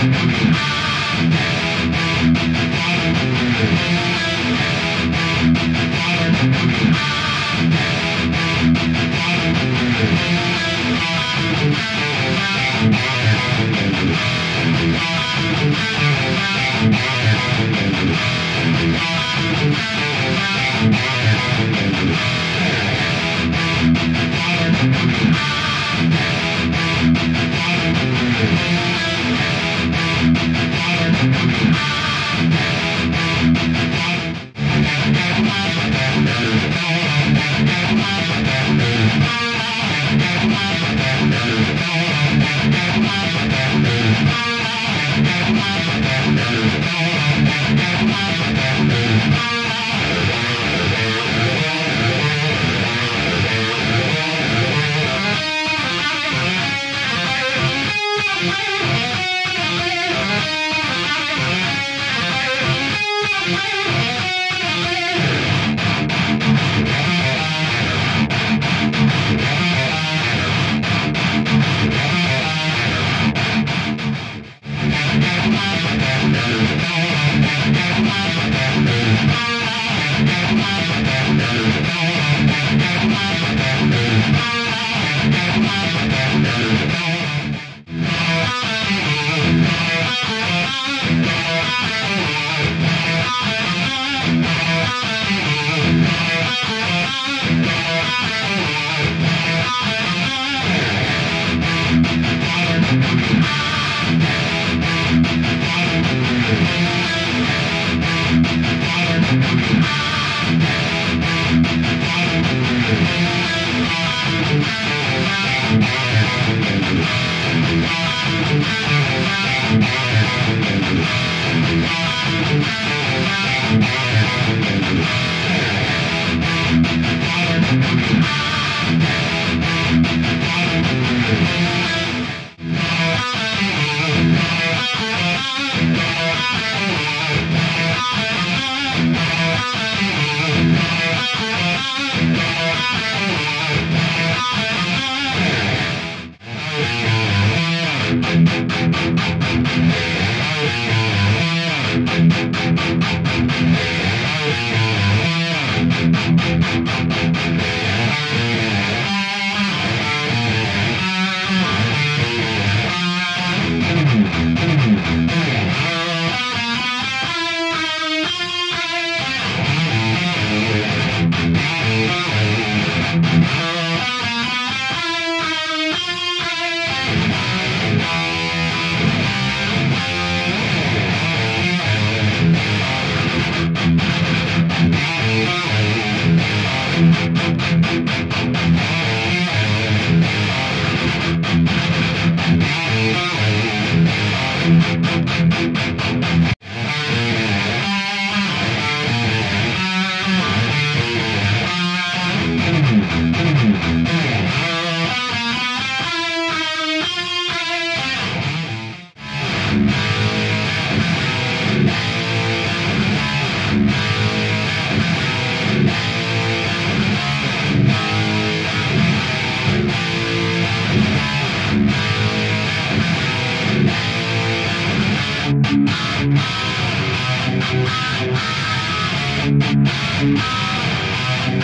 Thank you.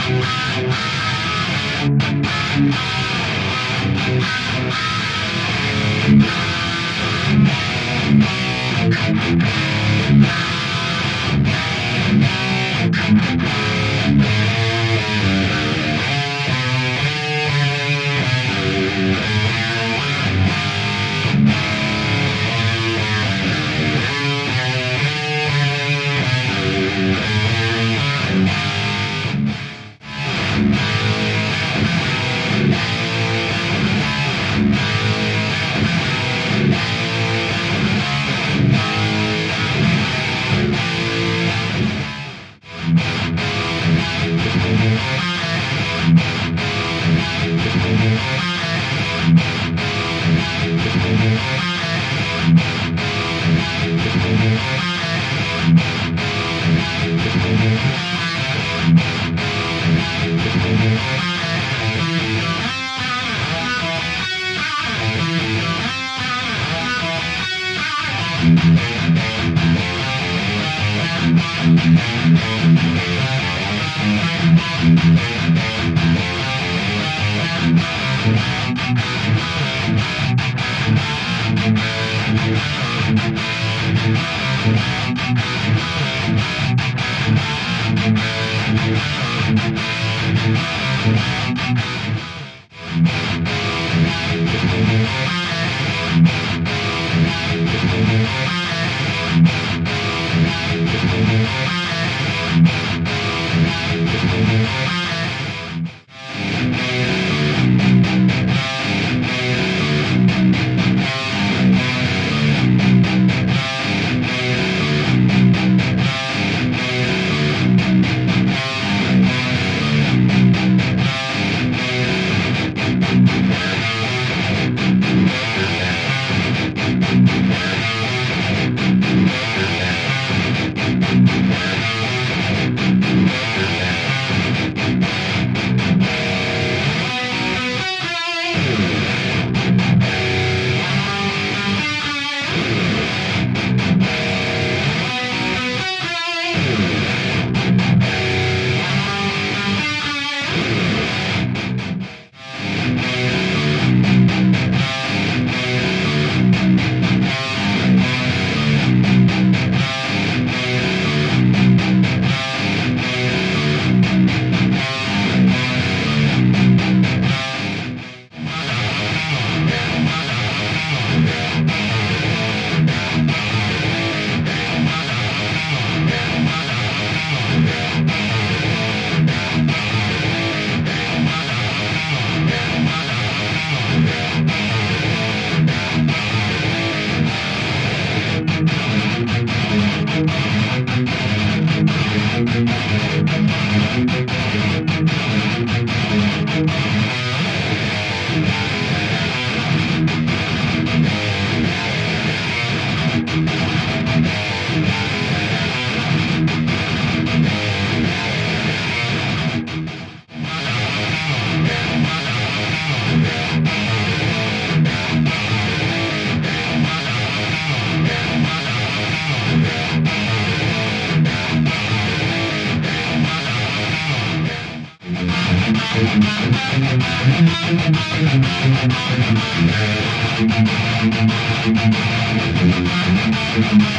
Thank you.